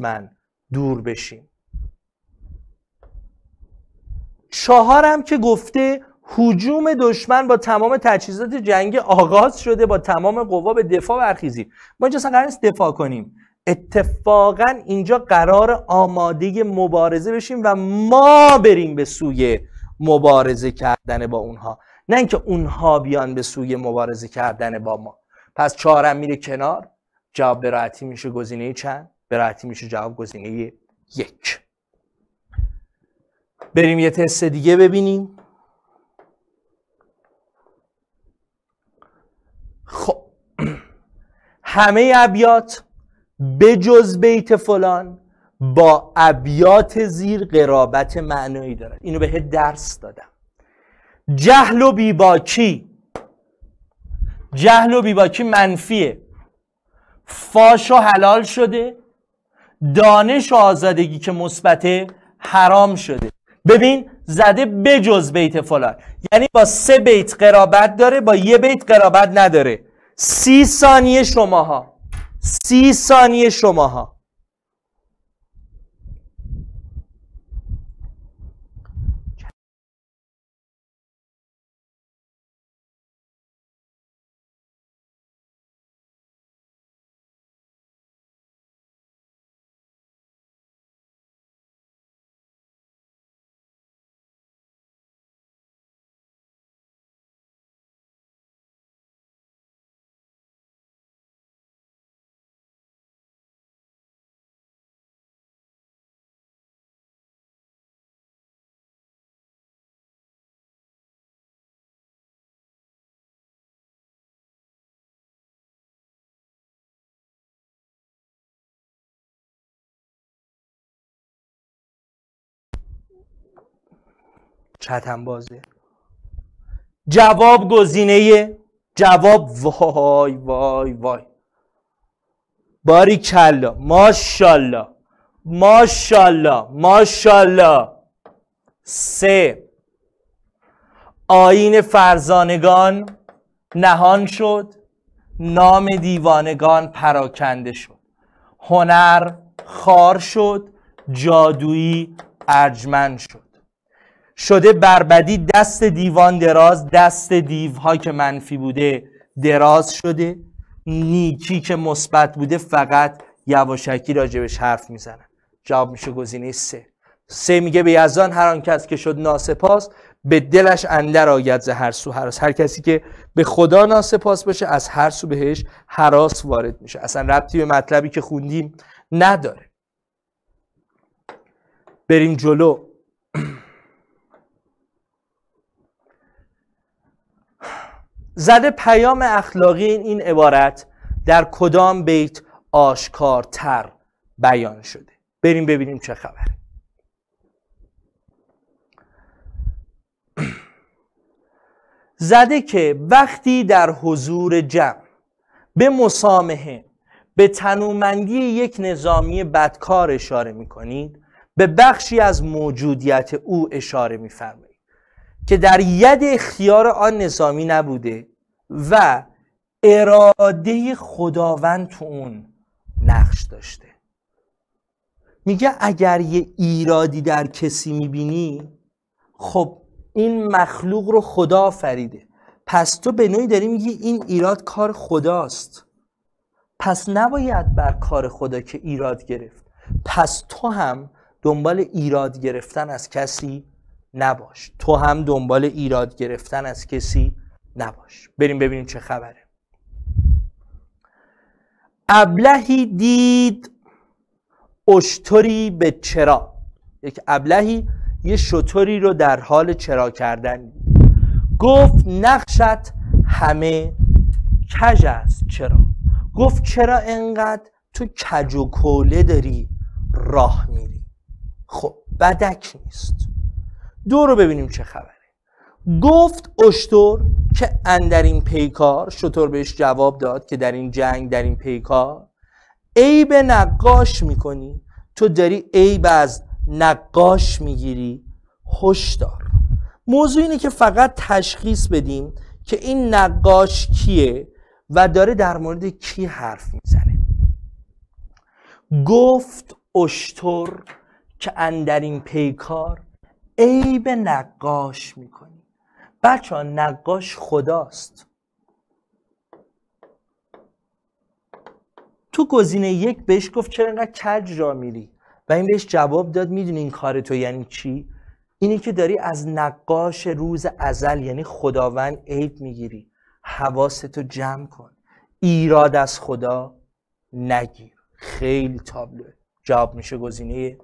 دشمن دور بشیم. چهارم که گفته حجوم دشمن با تمام تجهیزات جنگی آغاز شده با تمام قوا به دفاع برخیزیم. ما اینجا قرار نیست دفاع کنیم. اتفاقا اینجا قرار آماده مبارزه بشیم و ما بریم به سوی مبارزه کردن با اونها. نه اینکه اونها بیان به سوی مبارزه کردن با ما. پس چهارم میره کنار. جواب به میشه گزینه چند؟ به میشه جواب گزینه یک. بریم یه تست دیگه ببینیم. خب. همه ابیات به جز بیت فلان با ابیات زیر قرابت معنایی دارد اینو به درس دادم. جهل و بیباکی. جهل و بیباکی منفیه. فاش و حلال شده. دانش و آزادگی که مثبته حرام شده. ببین زده بجز بیت فلان. یعنی با سه بیت قرابت داره با یه بیت قرابت نداره. سی ثانیه شماها. سی ثانیه شماها. چتم بازه جواب گزینه جواب وای وای وای. باری کلا ماشالله ماشالله ماشالله سه. آین فرزانگان نهان شد نام دیوانگان پراکنده شد. هنر خار شد جادویی ارجمند شد. شده بربدی دست دیوان دراز دست دیوها که منفی بوده دراز شده. نیکی که مثبت بوده فقط یواشکی راجبش حرف می‌زنن جواب میشه گزینه سه. سه میگه به یزدان هر آن کس که شد ناسپاس به دلش اندر آید ز هر سو. هراس هر کسی که به خدا ناسپاس باشه از هر سو بهش حراس وارد میشه. اصلا ربطی به مطلبی که خوندیم نداره. بریم جلو. زده پیام اخلاقی این, عبارت در کدام بیت آشکارتر بیان شده؟ بریم ببینیم چه خبره. زده که وقتی در حضور جمع به مسامحه به تنومندی یک نظامی بدکار اشاره می کنید به بخشی از موجودیت او اشاره میفرمایید که در ید اختیار آن نظامی نبوده و اراده خداوند تو اون نقش داشته. میگه اگر یه ایرادی در کسی می‌بینی خب این مخلوق رو خدا فریده پس تو به نوعی داری میگی این ایراد کار خداست. پس نباید بر کار خدا که ایراد گرفت. پس تو هم دنبال ایراد گرفتن از کسی نباش. تو هم دنبال ایراد گرفتن از کسی نباش. بریم ببینیم چه خبره. ابلهی دید اشتری به چرا. یک ابلهی یه شطوری رو در حال چرا کردن گفت نقشت همه کج است چرا. گفت چرا انقدر تو کج و کوله داری راه میری؟ خب بدک نیست. دو رو ببینیم چه خبره. گفت اشتر که اندر این پیکار شطور بهش جواب داد که در این جنگ در این پیکار عیب نقاش می‌کنی تو داری عیب از نقاش می‌گیری هشدار موضوع اینه که فقط تشخیص بدیم که این نقاش کیه و داره در مورد کی حرف می‌زنه. گفت اشتر که اندرین پیکار عیب نقاش می‌کنی. بچه ها نقاش خداست. تو گزینه یک بهش گفت چرا اینقدر کج را میری؟ و این بهش جواب داد می‌دونی این کار تو یعنی چی؟ اینی که داری از نقاش روز ازل یعنی خداوند عیب می‌گیری. حواستو جمع کن. ایراد از خدا نگیر. خیلی تابلوه جواب میشه گزینه